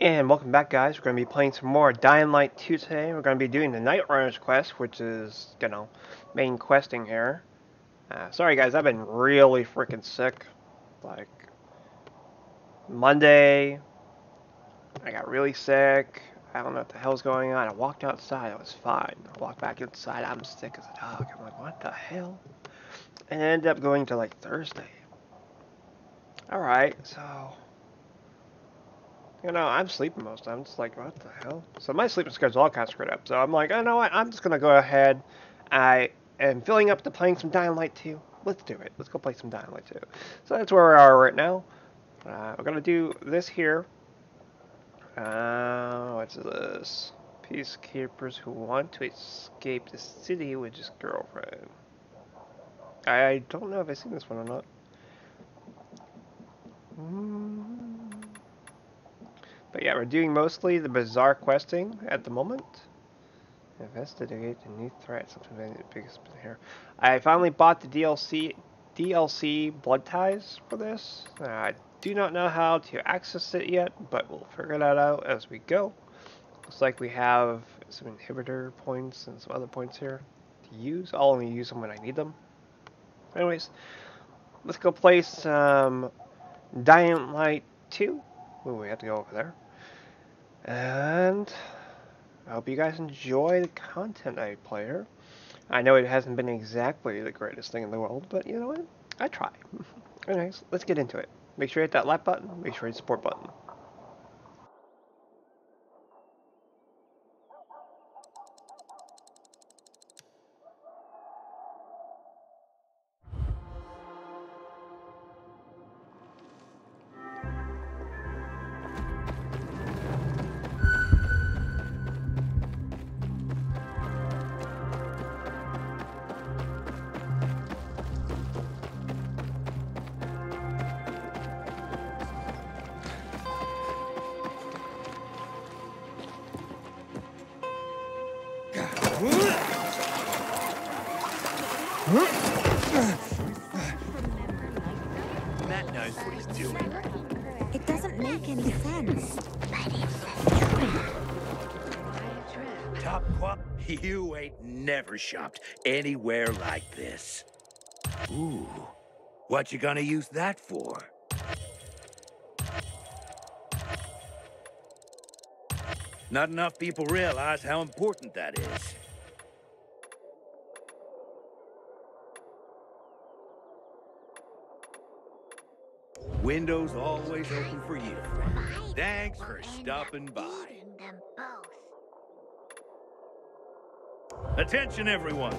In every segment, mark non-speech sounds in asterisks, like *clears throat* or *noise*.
And welcome back guys, we're going to be playing some more Dying Light 2 today. We're going to be doing the Night Runners quest, which is, you know, main questing here. Uh, sorry guys, I've been really freaking sick. Like, Monday, I got really sick. I don't know what the hell's going on. I walked outside, I was fine. I walked back inside, I'm sick as a dog. I'm like, what the hell? And I ended up going to like Thursday. Alright, so you know, I'm sleeping most I'm just like, what the hell? So my sleeping schedule's all kind of screwed up. So I'm like, oh, know what? I'm just going to go ahead. I am filling up to playing some Dying Light 2. Let's do it. Let's go play some Dying Light 2. So that's where we are right now. Uh, we're going to do this here. Uh, what's this? Peacekeepers who want to escape the city with his girlfriend. I don't know if I've seen this one or not. Mm. But yeah, we're doing mostly the Bazaar questing at the moment. Investigate a new threat. Something the biggest here. I finally bought the DLC DLC Blood Ties for this. Uh, I do not know how to access it yet, but we'll figure that out as we go. Looks like we have some inhibitor points and some other points here to use. I'll only use them when I need them. Anyways, let's go play some Dying Light 2. Ooh, we have to go over there. And I hope you guys enjoy the content I play here. I know it hasn't been exactly the greatest thing in the world, but you know what? I try. *laughs* Anyways, let's get into it. Make sure you hit that like button. Make sure you hit the support button. Any sense. Top Quap, you ain't never shopped anywhere like this. Ooh, what you gonna use that for? Not enough people realize how important that is. Windows always open for you. Thanks for stopping by. Attention, everyone.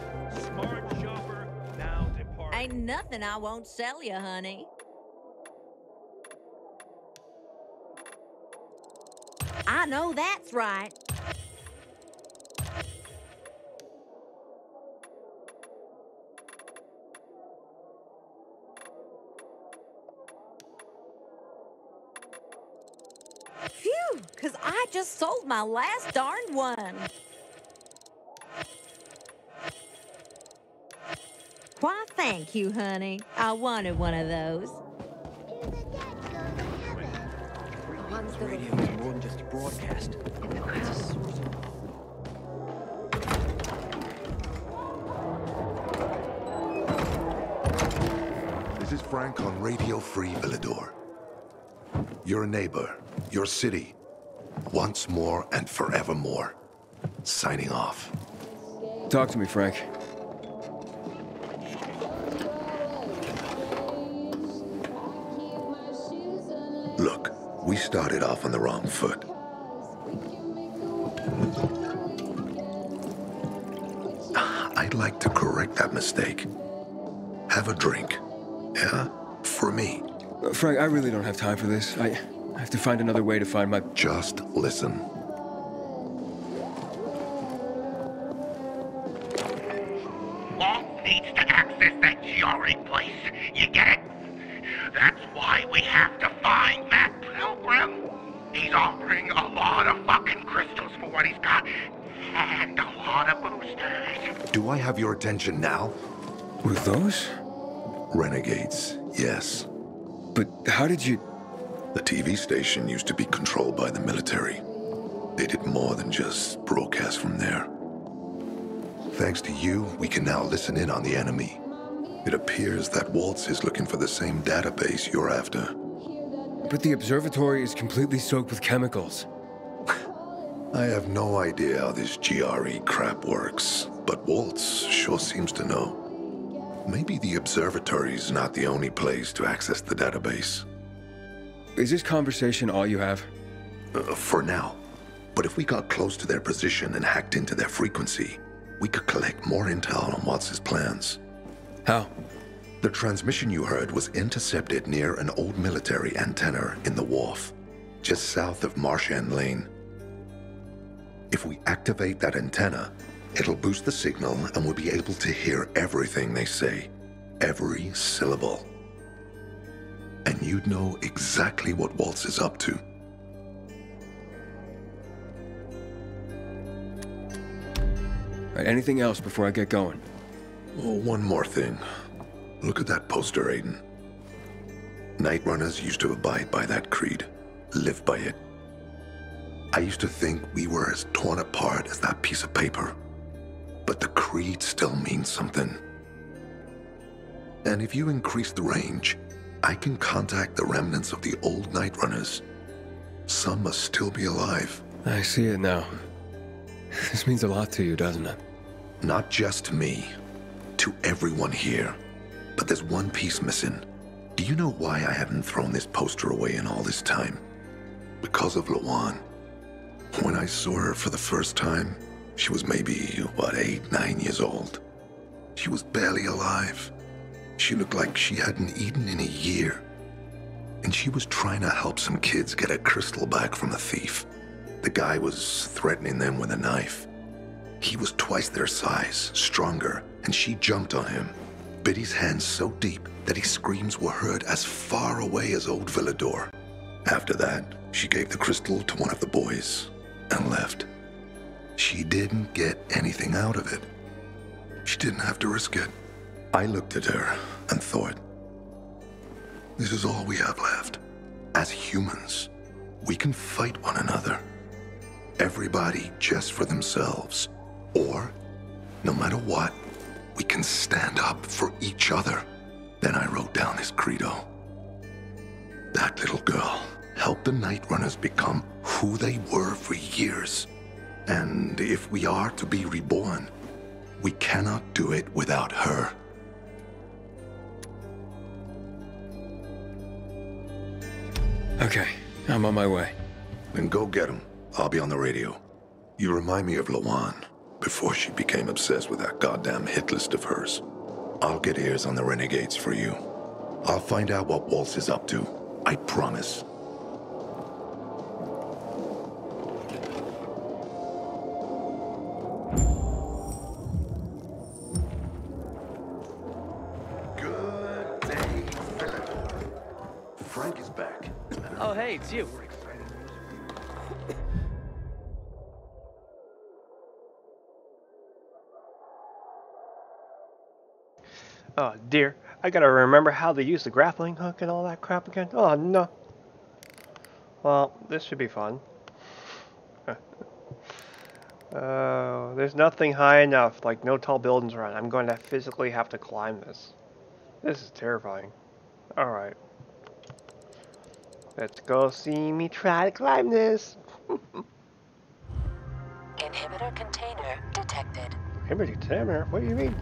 Smart shopper now depart. Ain't nothing I won't sell you, honey. I know that's right. Just sold my last darned one. Why, thank you, honey. I wanted one of those. Radio is more than just a broadcast. This is Frank on Radio Free Villedor. Your neighbor, your city, once more and forevermore. Signing off. Talk to me, Frank. Look, we started off on the wrong foot. I'd like to correct that mistake. Have a drink. Yeah? For me. Uh, Frank, I really don't have time for this. I, I have to find another way to find my... Just listen. Walt needs to access that GRE place. You get it? That's why we have to find Matt Pilgrim. He's offering a lot of fucking crystals for what he's got. And a lot of boosters. Do I have your attention now? With those? Renegades, yes. But how did you... The TV station used to be controlled by the military. They did more than just broadcast from there. Thanks to you, we can now listen in on the enemy. It appears that Waltz is looking for the same database you're after. But the observatory is completely soaked with chemicals. I have no idea how this GRE crap works, but Waltz sure seems to know. Maybe the observatory's not the only place to access the database. Is this conversation all you have? Uh, for now. But if we got close to their position and hacked into their frequency, we could collect more intel on Waltz's plans. How? The transmission you heard was intercepted near an old military antenna in the wharf, just south of Marchand Lane. If we activate that antenna, it'll boost the signal and we'll be able to hear everything they say, every syllable. And you'd know exactly what Waltz is up to. Right, anything else before I get going? Oh, one more thing. Look at that poster, Aiden. Night Runners used to abide by that creed, live by it. I used to think we were as torn apart as that piece of paper. But the creed still means something. And if you increase the range, I can contact the remnants of the old Night Runners. Some must still be alive. I see it now. This means a lot to you, doesn't it? Not just to me, to everyone here. But there's one piece missing. Do you know why I haven't thrown this poster away in all this time? Because of Lawan. When I saw her for the first time, she was maybe, what, eight, nine years old. She was barely alive. She looked like she hadn't eaten in a year. And she was trying to help some kids get a crystal back from a thief. The guy was threatening them with a knife. He was twice their size, stronger, and she jumped on him, bit his hands so deep that his screams were heard as far away as Old Villedor. After that, she gave the crystal to one of the boys and left. She didn't get anything out of it. She didn't have to risk it. I looked at her and thought, this is all we have left. As humans, we can fight one another. Everybody just for themselves. Or, no matter what, we can stand up for each other. Then I wrote down this credo. That little girl helped the Night Runners become who they were for years. And if we are to be reborn, we cannot do it without her. Okay, I'm on my way. Then go get him. I'll be on the radio. You remind me of Lawan, before she became obsessed with that goddamn hit list of hers. I'll get ears on the renegades for you. I'll find out what Waltz is up to. I promise. Oh, dear, I gotta remember how to use the grappling hook and all that crap again. Oh no. Well, this should be fun. uh, *laughs* there's nothing high enough, like no tall buildings around. I'm going to physically have to climb this. This is terrifying. Alright. Let's go see me try to climb this. Inhibitor container detected. Inhibitor container? What do you mean?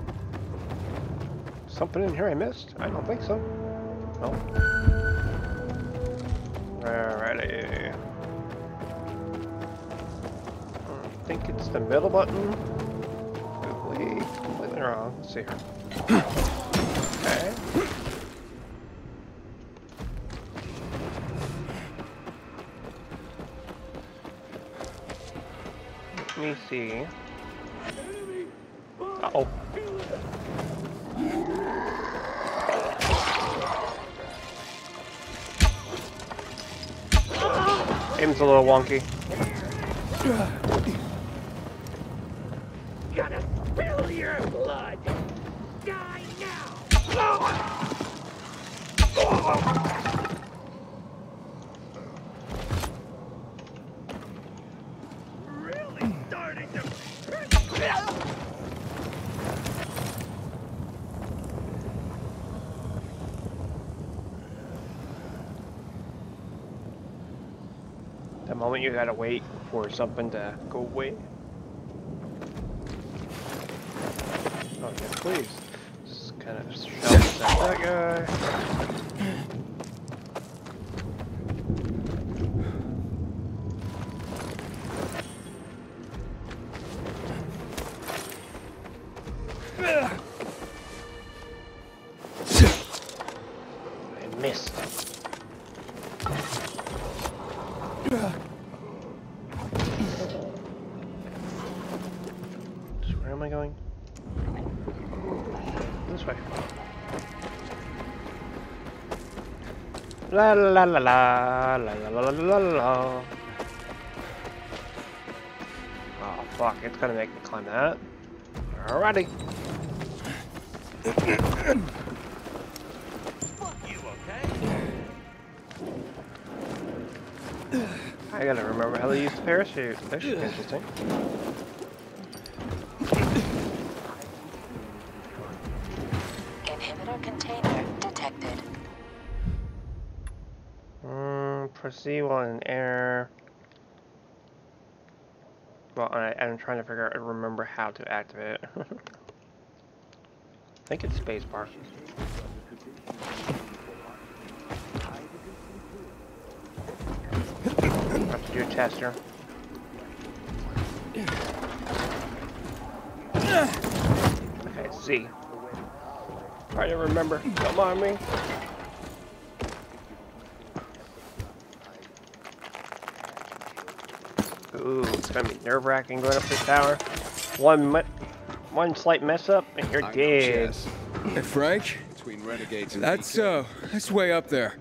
Something in here I missed? I don't think so. No. Alrighty. Hmm, I think it's the middle button. Completely, completely wrong. Let's see here. *coughs* Okay. Me see. Uh oh. Aim's a little wonky. Gonna spill your blood. Die now. Moment you gotta wait for something to go away. Oh yes, please. Just kind of shove that guy. La la la la la la la la la. Oh fuck! It's gonna make me climb that. Alrighty. You okay? I gotta remember how to use the parachute. That should be interesting. In air. Well, I, I'm trying to figure out, remember how to activate it. *laughs* I think it's spacebar. Have to do a test here. Okay, Z. Try to remember. Don't mind me. Ooh, it's gonna be nerve-wracking going up this tower. One, one slight mess up, and you're dead. Hey, Frank? Between renegades and That's, uh, that's way up there.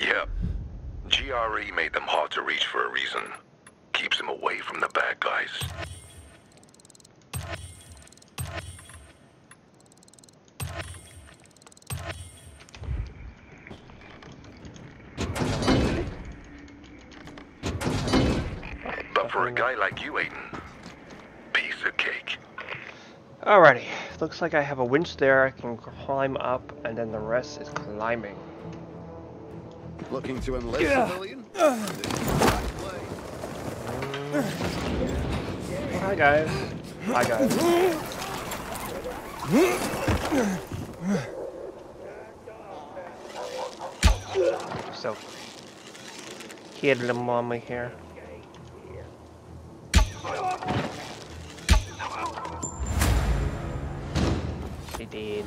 Yep. GRE made them hard to reach for a reason. Keeps them away from the bad guys. But for a guy like you, Aiden, piece of cake. Alrighty, looks like I have a winch there. I can climb up, and then the rest is climbing. looking to enlist civilian? Uh. Hi guys. Hi guys. So, kid little mama here. Did.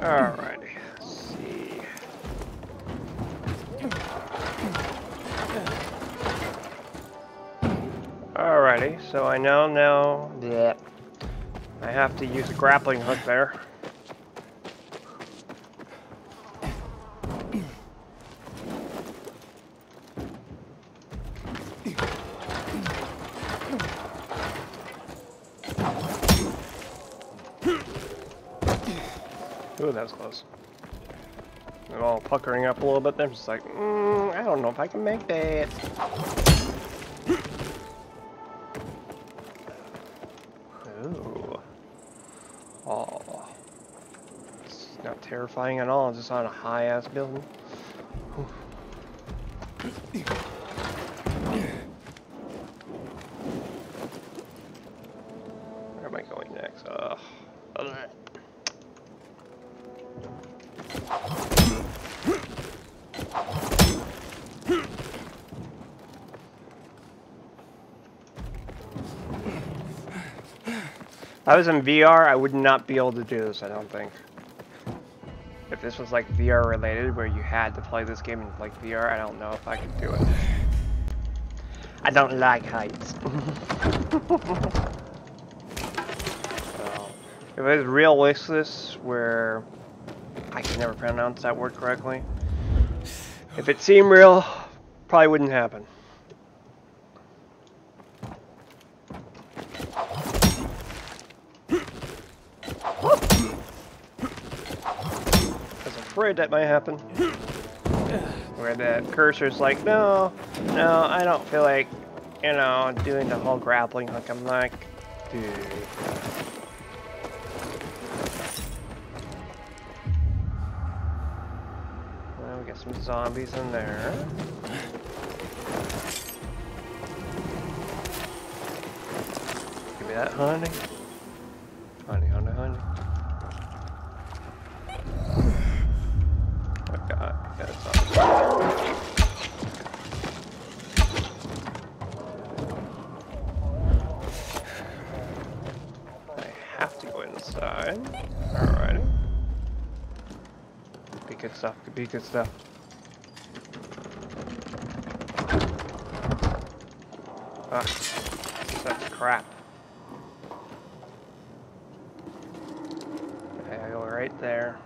Alrighty, let's see. Alrighty, so I now know that I have to use a grappling hook there. Ooh, that was close. I'm all puckering up a little bit there. I'm just like, mm, I don't know if I can make that. Ooh. Oh. It's not terrifying at all. It's just on a high ass building. I was in VR, I would not be able to do this, I don't think. If this was like VR related, where you had to play this game in like VR, I don't know if I could do it. I don't like heights. *laughs* so, if it was real realistic, where I can never pronounce that word correctly, if it seemed real, probably wouldn't happen. that might happen. Where the cursor's like, no, no, I don't feel like, you know, doing the whole grappling hook. I'm like, dude. Well, we got some zombies in there. Give me that, honey. Good stuff, could be good stuff. Ah, that's crap. Okay, I go right there.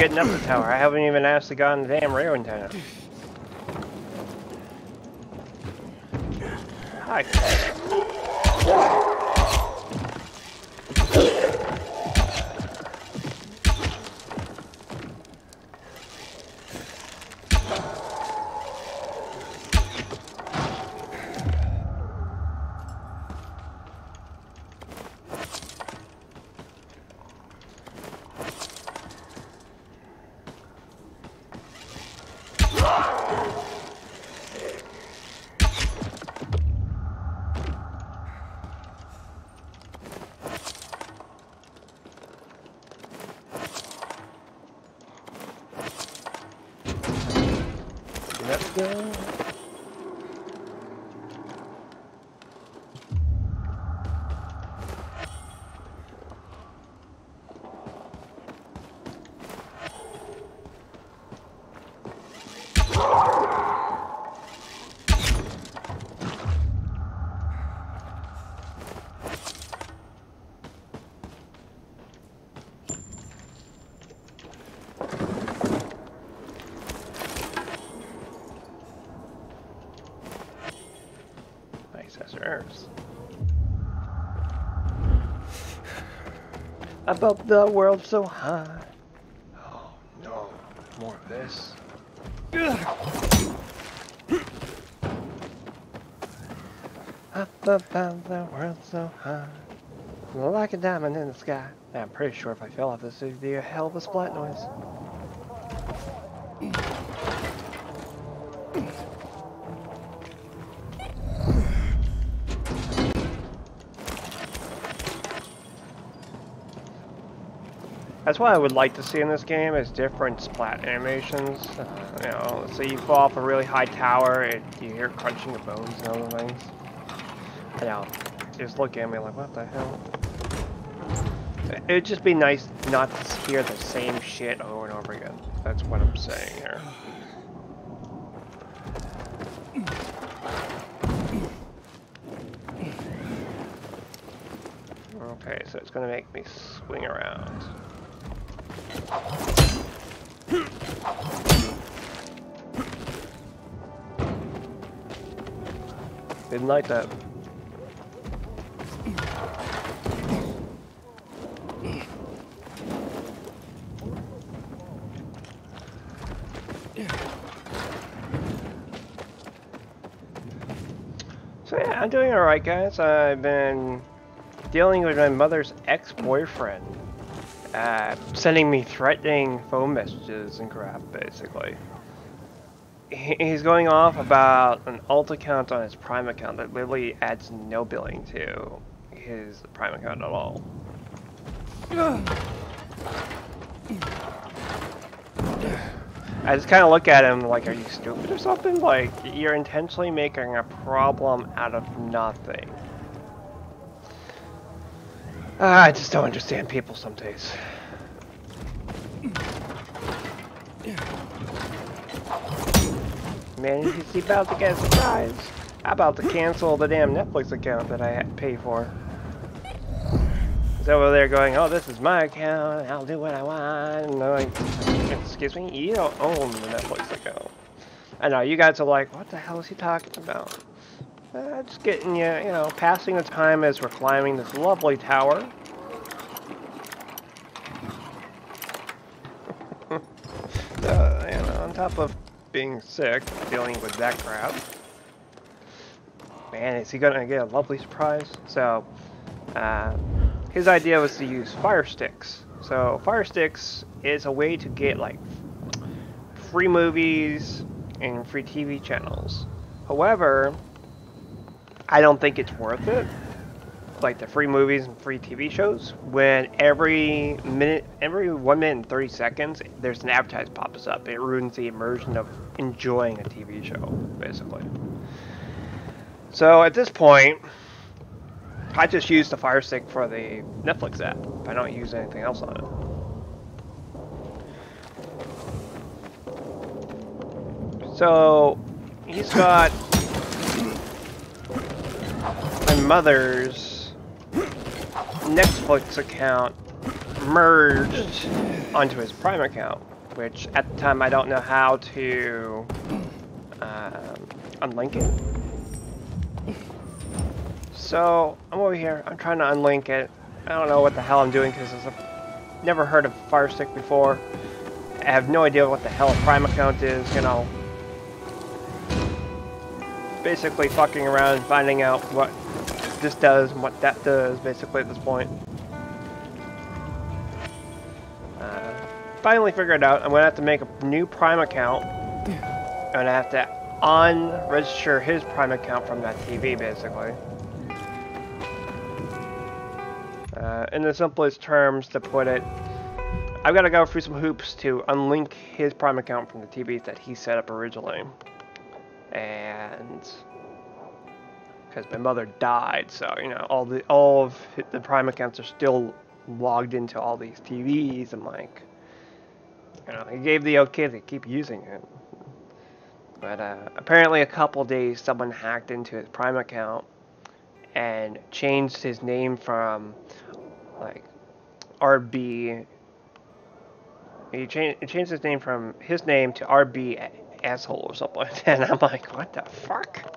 Getting up the tower. I haven't even gotten the damn radio antenna. Hi. Above the world so high. Oh no, more of this. Up above the world so high. Like a diamond in the sky. Yeah, I'm pretty sure if I fell off this, it'd be a hell of a splat noise. What I would like to see in this game is different splat animations. Uh, you know, so you fall off a really high tower and you hear crunching of bones and other things. I know, just look at me like, what the hell? It'd just be nice not to hear the same shit over and over again. That's what I'm saying here. Okay, so it's gonna make me swing around. Didn't like that. So yeah, I'm doing alright guys. I've been dealing with my mother's ex-boyfriend. Uh, sending me threatening phone messages and crap, basically. He's going off about an alt account on his Prime account that literally adds no billing to his Prime account at all. I just kind of look at him like, are you stupid or something? Like, you're intentionally making a problem out of nothing. Ah, I just don't understand people some days. Man, he's about to get surprised. I'm about to cancel the damn Netflix account that I pay for. He's over there going, oh, this is my account, I'll do what I want. And like, excuse me, you don't own the Netflix account. I know, you guys are like, what the hell is he talking about? Uh, just getting you, you know, passing the time as we're climbing this lovely tower. *laughs* uh, top of being sick, dealing with that crap. Man, is he gonna get a lovely surprise? So, uh, his idea was to use fire sticks. So, fire sticks is a way to get like free movies and free TV channels. However, I don't think it's worth it. Like the free movies and free TV shows, when every minute, every one minute and 30 seconds, there's an advertisement pops up. It ruins the immersion of enjoying a TV show, basically. So at this point, I just use the Fire Stick for the Netflix app. I don't use anything else on it. So he's got my mother's Netflix account merged onto his Prime account, which at the time I don't know how to um, unlink it. So I'm over here. I'm trying to unlink it. I don't know what the hell I'm doing because I've never heard of Firestick before. I have no idea what the hell a Prime account is. You know, basically fucking around finding out what this does and what that does, basically, at this point. Uh, finally figured out I'm going to have to make a new Prime account. I'm going to have to unregister his Prime account from that TV, basically. Uh, in the simplest terms to put it, I've got to go through some hoops to unlink his Prime account from the TV that he set up originally. And because my mother died, so you know all the all of the Prime accounts are still logged into all these TVs. I'm like, you know, he gave the okay to keep using it. But uh, apparently, a couple days, someone hacked into his Prime account and changed his name from like RB. He changed, changed his name from his name to RB asshole or something like that. *laughs* And I'm like, what the fuck?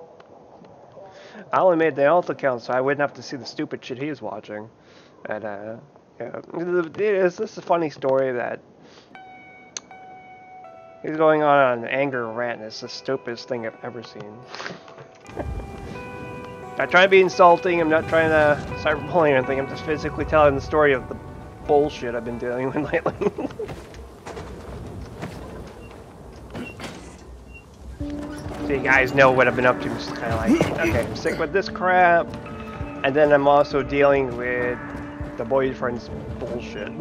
I only made the alt account so I wouldn't have to see the stupid shit he was watching. And uh, yeah, it's just a funny story that he's going on an anger rant. And it's the stupidest thing I've ever seen. not trying to be insulting. I'm not trying to start bullying or anything. I'm just physically telling the story of the bullshit I've been dealing with *laughs* lately. So you guys know what I've been up to. I'm just kind of like, okay, I'm sick with this crap. And then I'm also dealing with the boyfriend's bullshit. *laughs*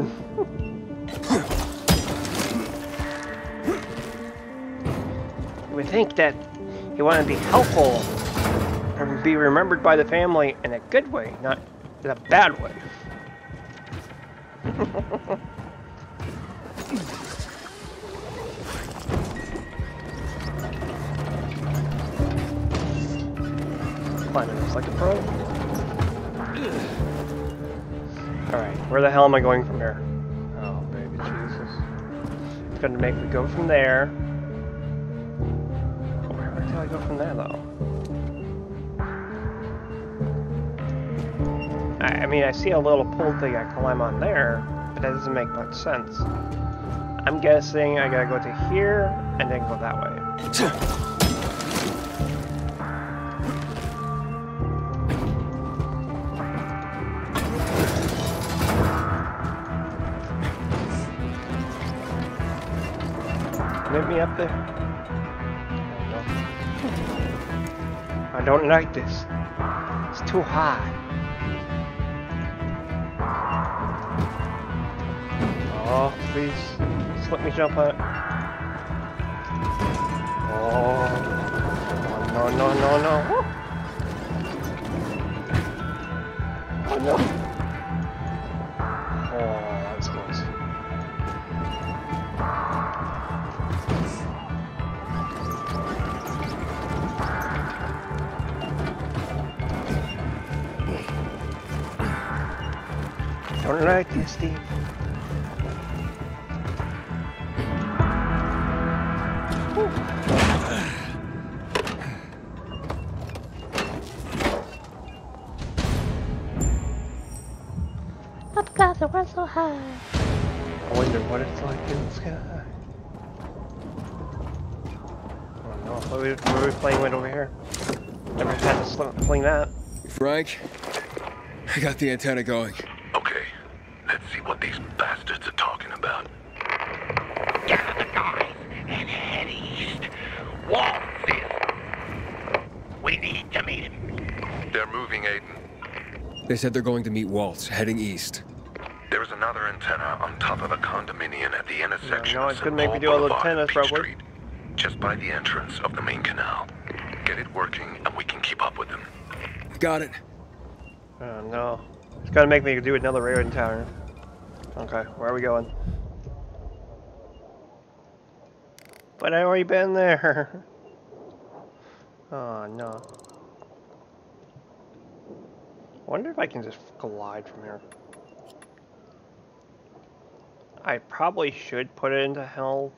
you would think that he wanted to be helpful and be remembered by the family in a good way, not in a bad way. Climbing this like a pro. Alright, where the hell am I going from here? Oh, baby Jesus. It's gonna make me go from there. Where the hell I go from there, though? I, I mean, I see a little pull thing I climb on there, but that doesn't make much sense. I'm guessing I gotta go to here, and then go that way. *laughs* there. I don't like this. It's too high. Oh, please. Just let me jump out. Oh. No, no, no, no. Oh, no. Don't Steve. Up cause it was so high. I wonder what it's like in the sky. know. What are we, what are we playing with over here? Never had to sl- fling that. Frank, I got the antenna going. Okay, let's see what these bastards are talking about. Gather the guys and head east. Waltz is... We need to meet him. They're moving, Aiden. They said they're going to meet Waltz, heading east. There is another antenna on top of a condominium at the intersection no, of it's St. gonna make me Paul do Boulevard and antennas, Peach probably. Street, just by the entrance of the main canal. Get it working, and we can keep up with them. Got it. Oh no. It's gonna make me do another raid encounter. Okay, where are we going? But I already been there. *laughs* oh no. Wonder if I can just glide from here. I probably should put it into health.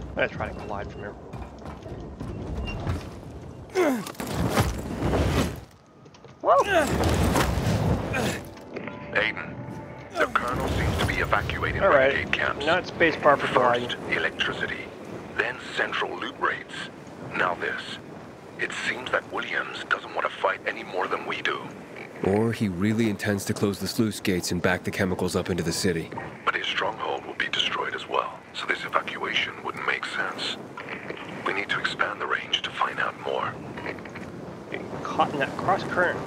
I'm gonna try to glide from here. *clears throat* Aiden, the colonel seems to be evacuating All right. renegade camps. Not space bar for gliding. First, electricity, then central loot raids. Now this. It seems that Williams doesn't want to fight any more than we do. Or he really intends to close the sluice gates and back the chemicals up into the city. But his stronghold will be destroyed as well, so this evacuation wouldn't make sense. We need to expand the range to find out more. Getting caught in that cross current.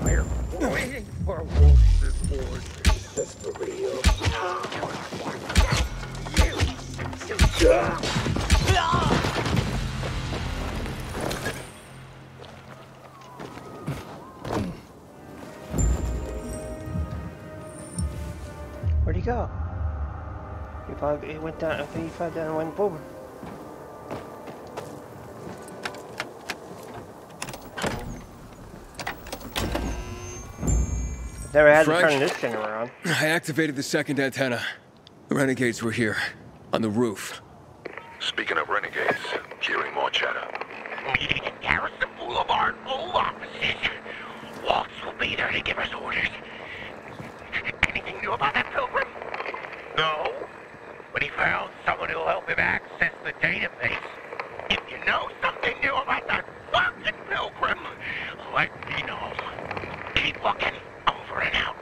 Where? Waiting for Wolf's force. That's for real. Where'd He probably he went down. I think he fell down and went boom. Never had Frank? to turn this thing around. *clears throat* I activated the second antenna. The renegades were here, on the roof. Speaking of renegades, hearing more chatter. Meeting in Garrison Boulevard, old offices. Waltz will be there to give us orders. Anything new about that pilgrim? No. But found someone who'll help him access the database. If you know something new about that fucking pilgrim, let me know. Keep looking. Over and out.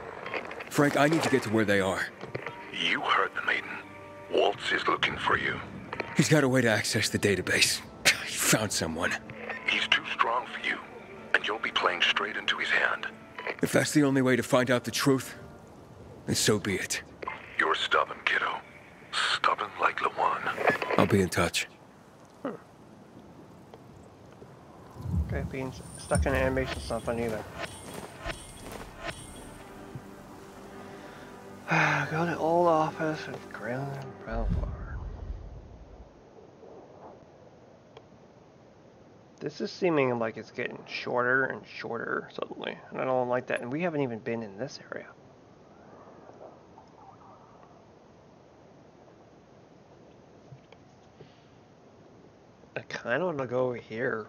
Frank, I need to get to where they are. You heard the maiden. Waltz is looking for you. He's got a way to access the database. *laughs* He found someone. He's too strong for you, and you'll be playing straight into his hand. If that's the only way to find out the truth, then so be it. You're stubborn, kiddo. Stubborn like Lawan. I'll be in touch. Okay, being stuck in animation's not fun either. Go to old office with Grayling and Belvoir. This is seeming like it's getting shorter and shorter suddenly, and I don't like that. And we haven't even been in this area. I kind of want to go over here.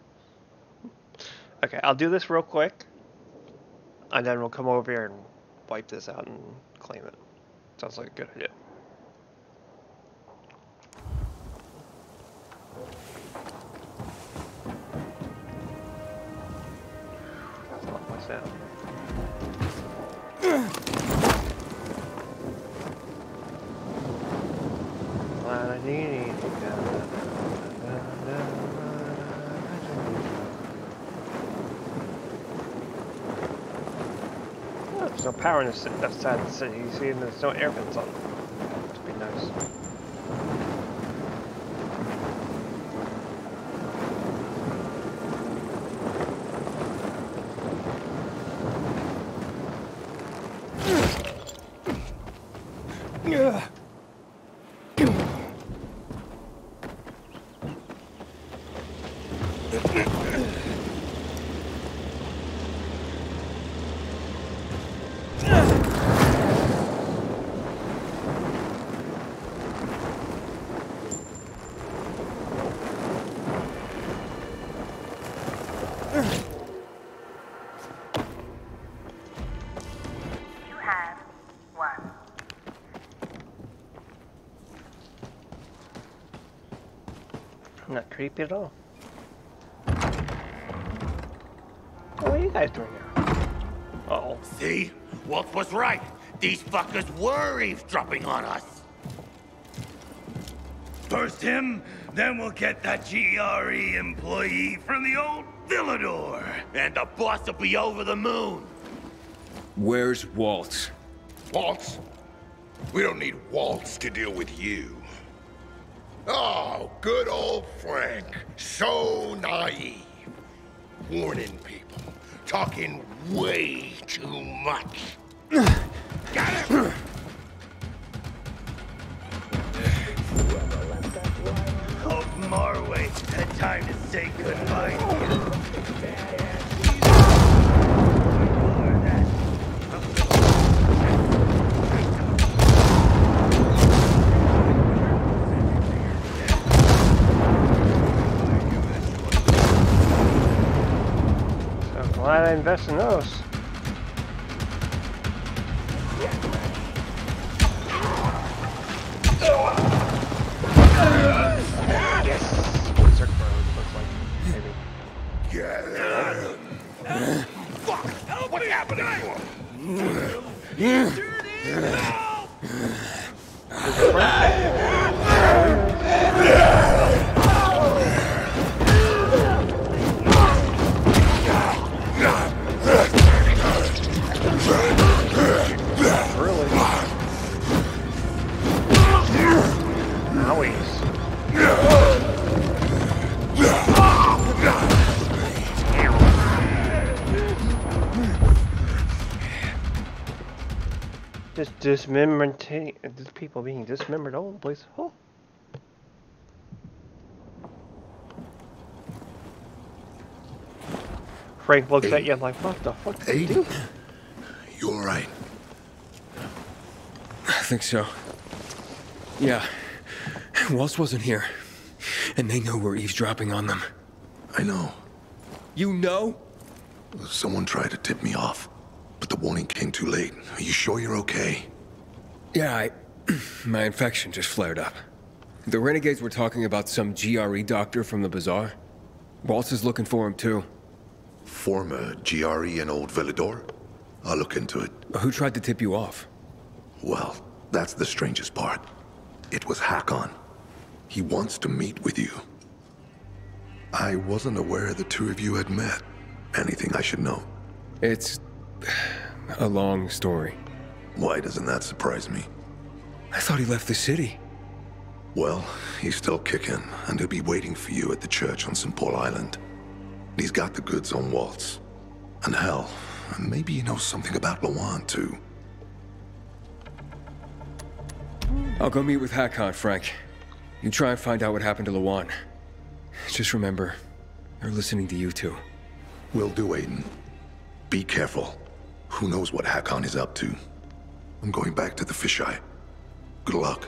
Okay, I'll do this real quick, and then we'll come over here and wipe this out and claim it. Sounds like a good idea. This left the city. You see, there's no air vents on. Must creepy at all. What are you guys doing here? Uh oh. See? Wolf was right. These fuckers were eavesdropping on us. First him, then we'll get that GRE employee from the old Villedor. And the boss will be over the moon. Where's Waltz? Waltz? We don't need Waltz to deal with you. Oh, good old Frank. So naive. Warning people. Talking way too much. Got him! Hope Marway had time to say goodbye I invest in those. Just dismemberate, people being dismembered all over the place. Oh. Frank looks at you like, what the fuck did you do? Aiden, *sighs* you all right? I think so. Yeah. *sighs* Waltz wasn't here. And they know we're eavesdropping on them. I know. You know? Someone tried to tip me off, but the warning came too late. Are you sure you're okay? Yeah, I... *clears throat* My infection just flared up. The renegades were talking about some GRE doctor from the bazaar. Waltz is looking for him, too. Former GRE and Old Villedor? I'll look into it. Who tried to tip you off? Well, that's the strangest part. It was Hakon. He wants to meet with you. I wasn't aware the two of you had met. Anything I should know? It's... *sighs* a long story. Why doesn't that surprise me? I thought he left the city. Well, he's still kicking, and he'll be waiting for you at the church on St. Paul Island. He's got the goods on Waltz. And hell, maybe he knows something about Lawan, too. I'll go meet with Hakon, Frank. You try and find out what happened to Lawan. Just remember, they're listening to you two. Will do, Aiden. Be careful. Who knows what Hakon is up to? I'm going back to the fisheye. Good luck.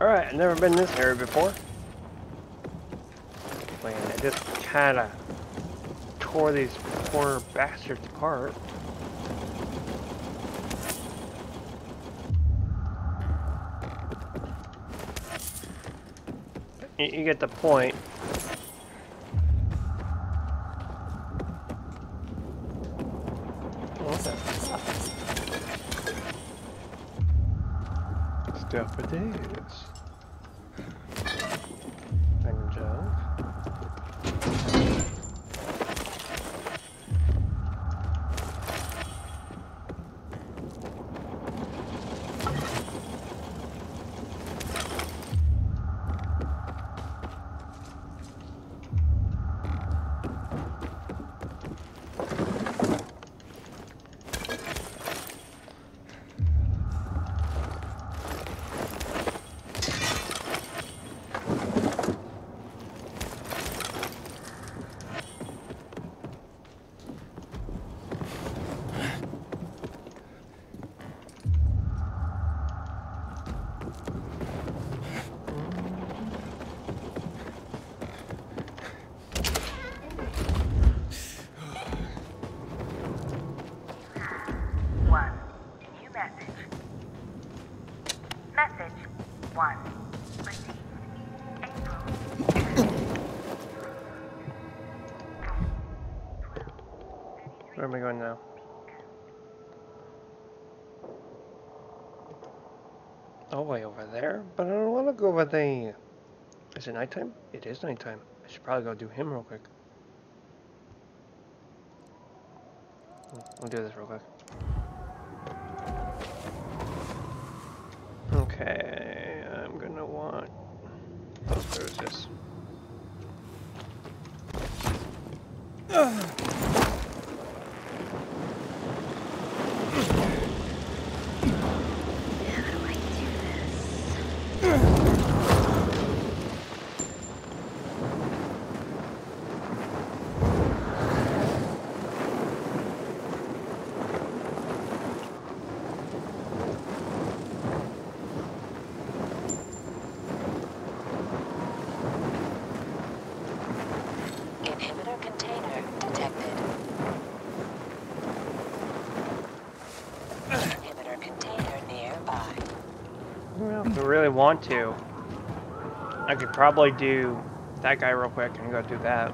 Alright, I've never been in this area before. Man, it just kinda tore these poor bastards apart. You, get the point. Stuff it is. Go over there. Is it nighttime? It is nighttime. I should probably go do him real quick. I'll do this real quick. Okay, I'm gonna want those bruises. Inhibitor container detected. Inhibitor container nearby. Well, if I really want to, I could probably do that guy real quick and go do that.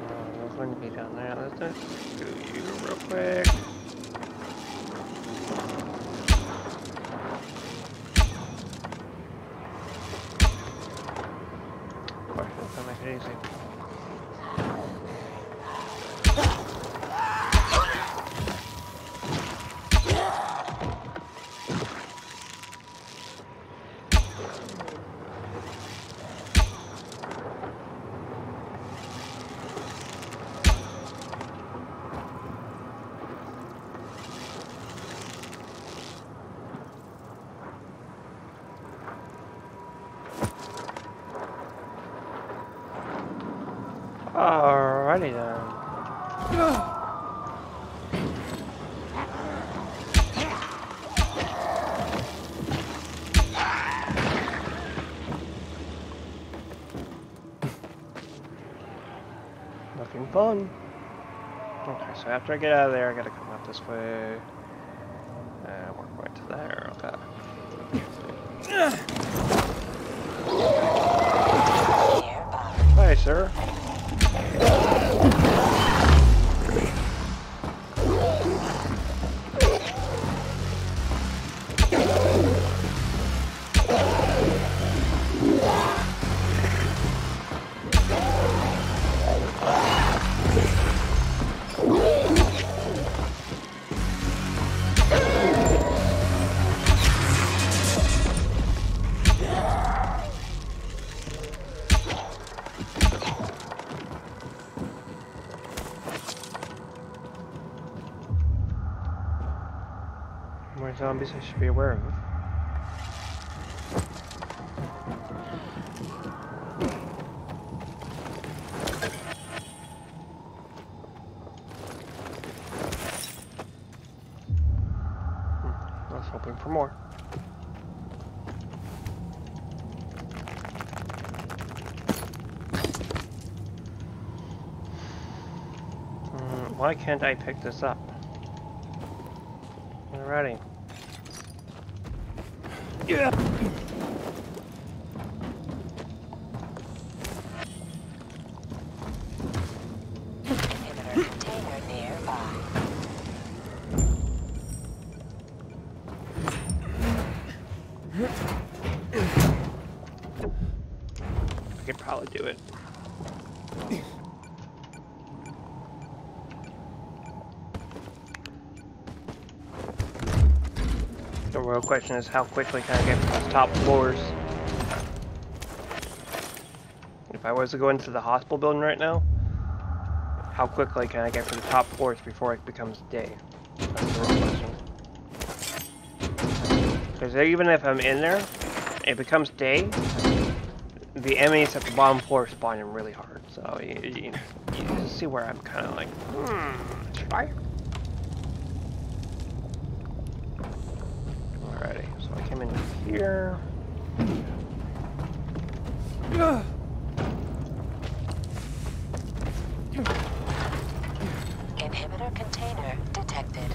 Oh, there's going to be down there. Let's just do you real quick. Of course, that's gonna make it easy. Alrighty then. Looking fun. Okay, so after I get out of there, I gotta come up this way. Zombies I should be aware of. Hmm, I was hoping for more. Hmm, why can't I pick this up? Question is how quickly can I get to the top floors? If I was to go into the hospital building right now, how quickly can I get to the top floors before it becomes day? That's the real question. Because even if I'm in there, it becomes day, the enemies at the bottom floor are spawning really hard. So you, you, you see where I'm kind of like, hmm, should I? here. Inhibitor container detected.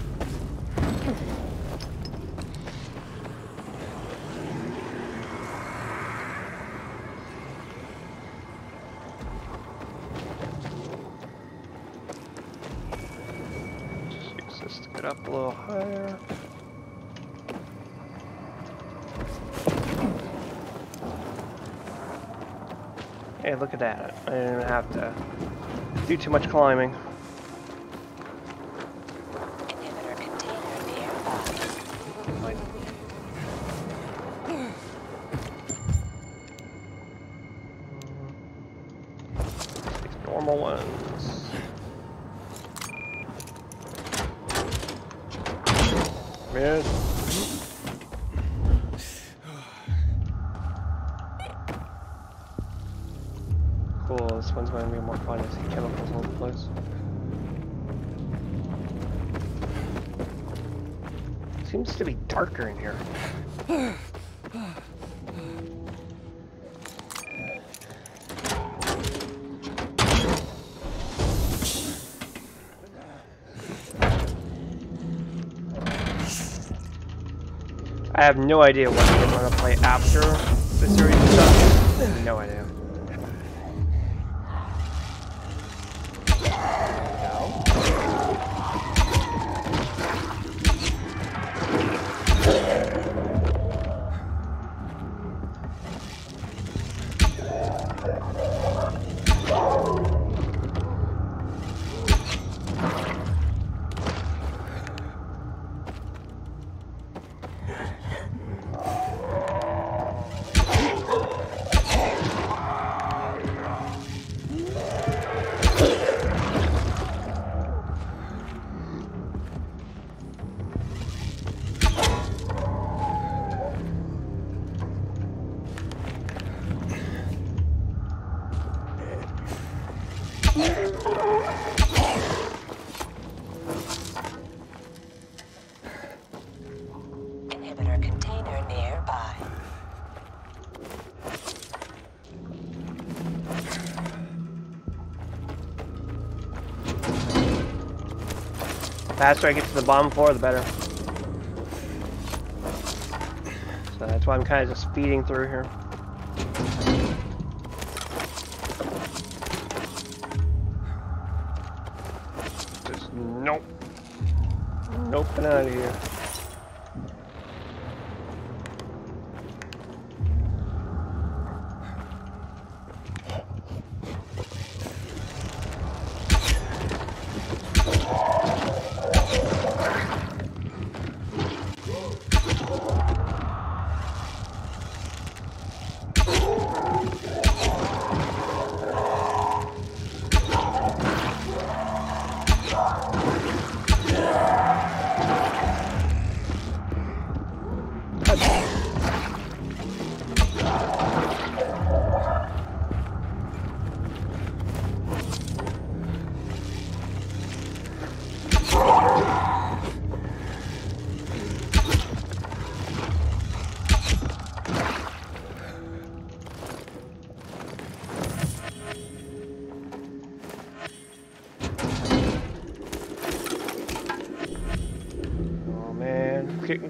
Six get up a little higher. Hey, look at that. I didn't have to do too much climbing. In here. I have no idea what I'm to play after the series is done. No idea. Faster I get to the bottom floor, the better. So that's why I'm kind of just speeding through here. Just nope. Nope and out of here.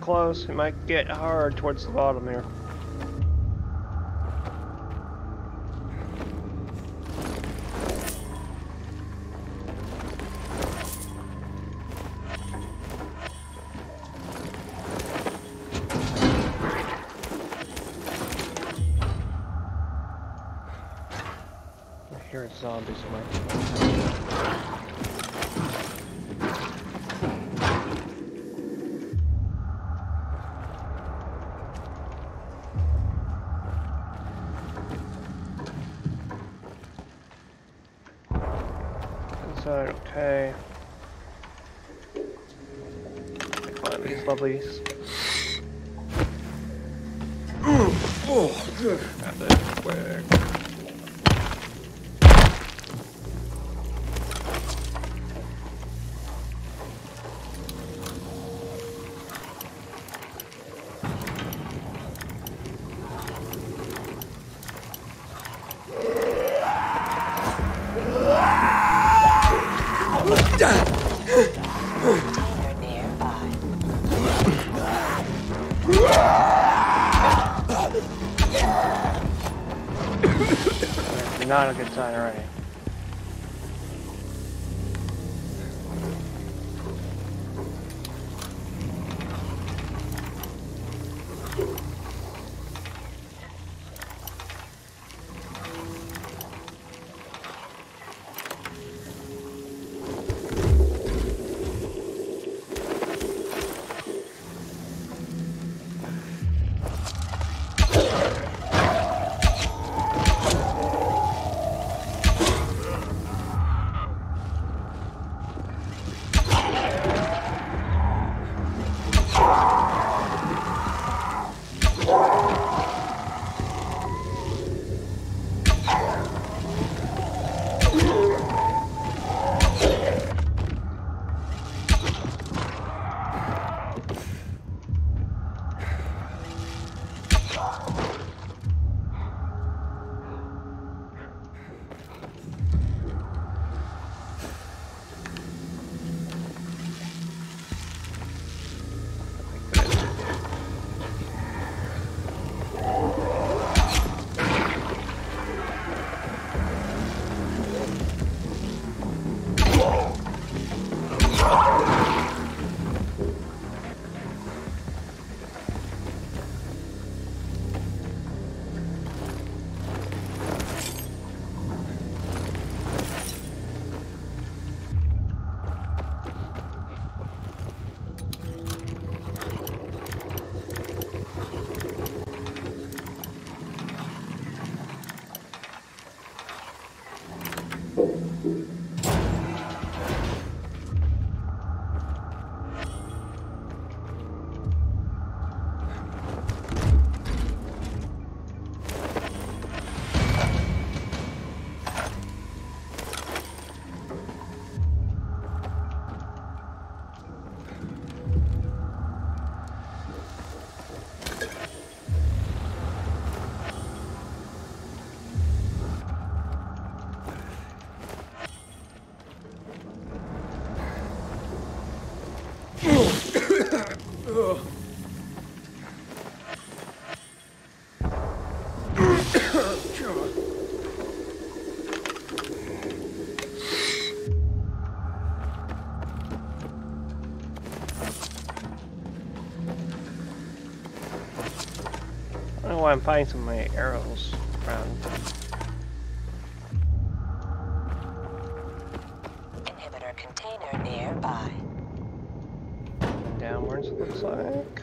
Close. It might get hard towards the bottom here. Climb Not a good sign already. I'm finding some of my arrows around. Inhibitor container nearby. Downwards, it looks like.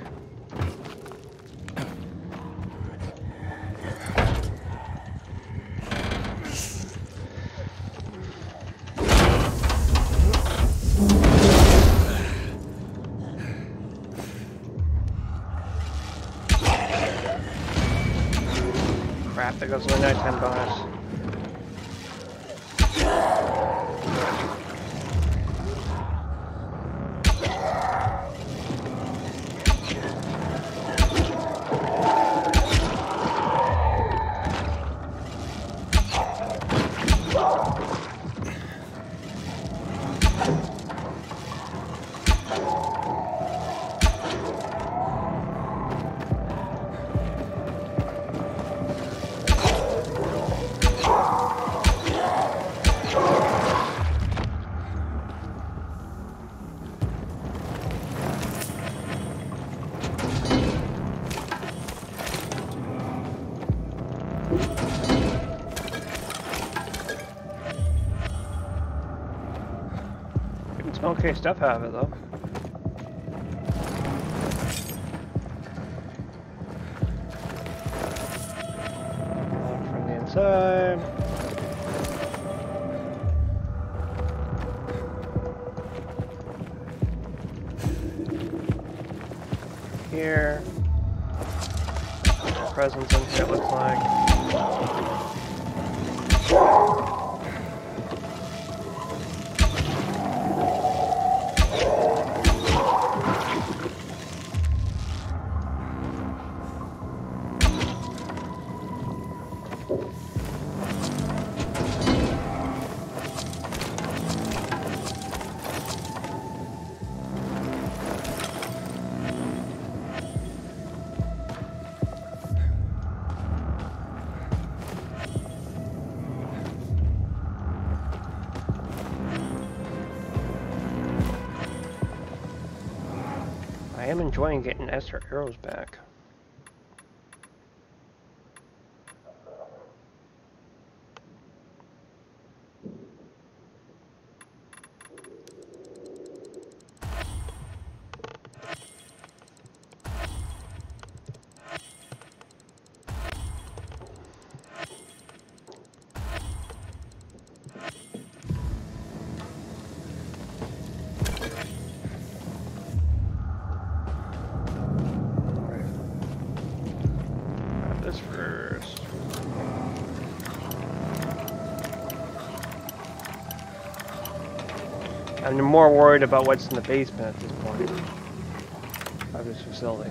Goes my nighttime okay stuff it though. I am enjoying getting extra arrows back. More worried about what's in the basement at this point of this facility.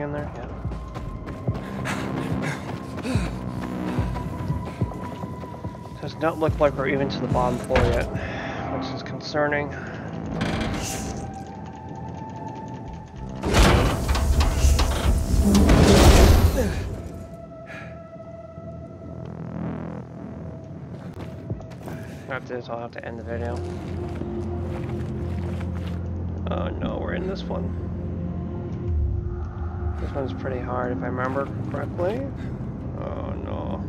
In there? Yeah. *sighs* Does not look like we're even to the bottom floor yet, which is concerning. After this, I'll have to end the video. Oh no, we're in this one. This one's pretty hard if I remember correctly. Oh no.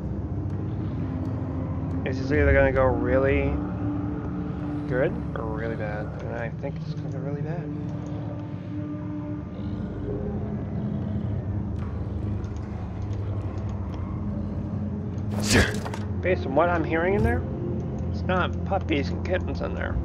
This is either gonna go really good or really bad. And I think it's gonna go really bad. Based on what I'm hearing in there, it's not puppies and kittens in there.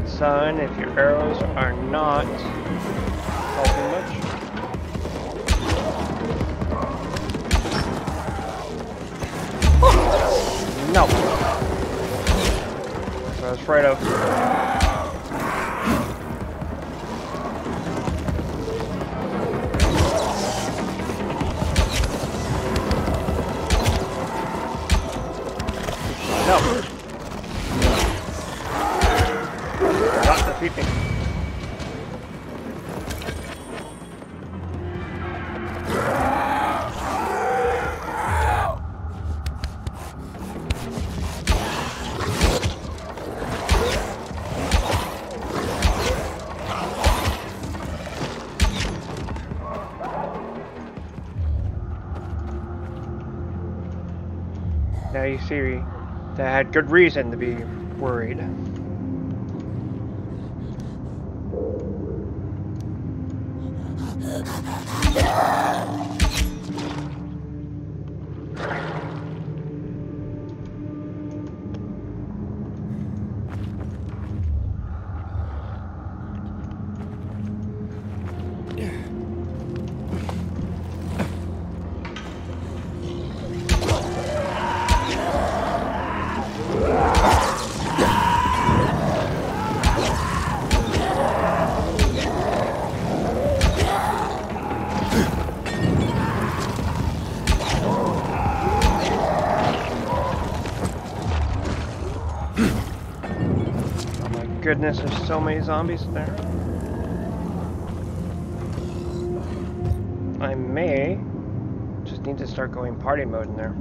Good sign if your arrows are not helping much. Oh! No. That's what I was afraid of. They had good reason to be worried. Goodness, there's so many zombies there. I may just need to start going party mode in there.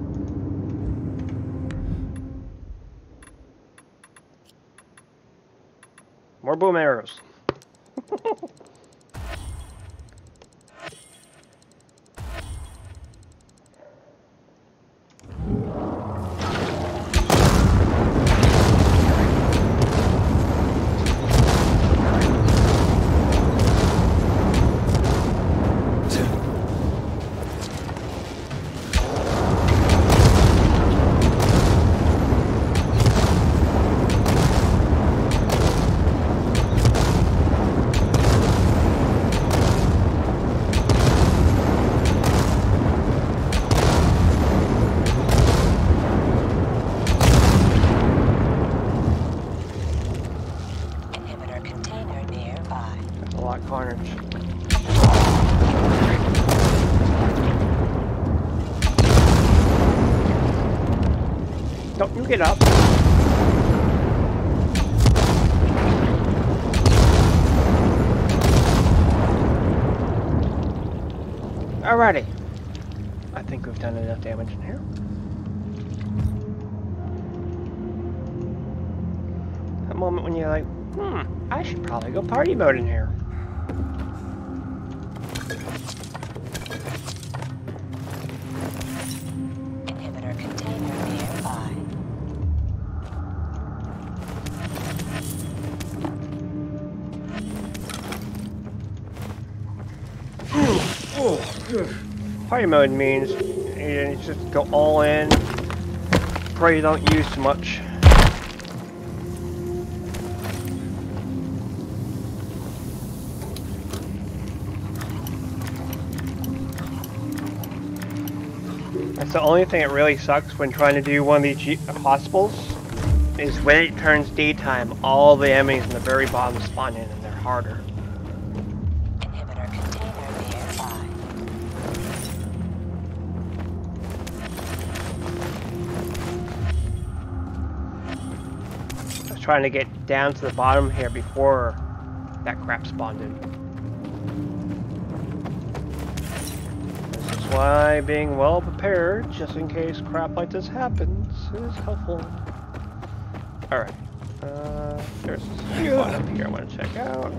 More boom arrows. *laughs* get up. Alrighty. I think we've done enough damage in here. That moment when you're like, hmm, I should probably go party mode in Party mode means you just go all in, pray you don't use too much. That's the only thing that really sucks when trying to do one of these hospitals is when it turns daytime, all the enemies in the very bottom spawn in and they're harder. Trying to get down to the bottom here before that crap spawned in. This is why being well prepared, just in case crap like this happens, is helpful. Alright. Uh, there's a spot up here I want to check out.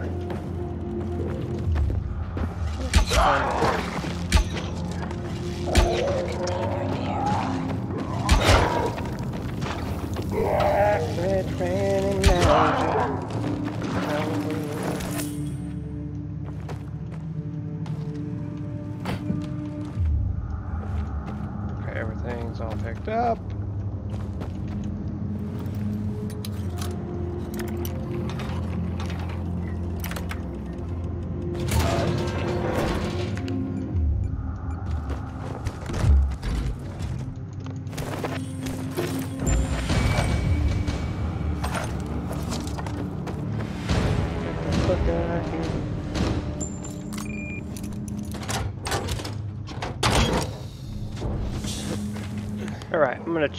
Everything's all picked up.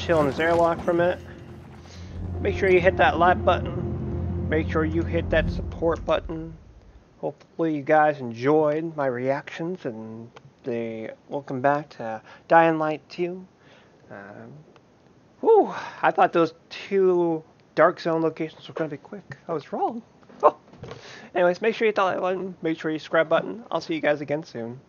Chill in this airlock for a minute. Make sure you hit that like button. Make sure you hit that support button. Hopefully you guys enjoyed my reactions and the welcome back to Dying Light 2. Um, whew, I thought those two Dark Zone locations were going to be quick. I was wrong. Oh. *laughs* Anyways, make sure you hit that like button. Make sure you subscribe button. I'll see you guys again soon.